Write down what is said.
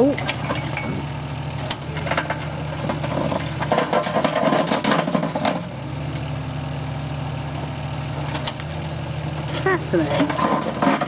Oh. Fascinating.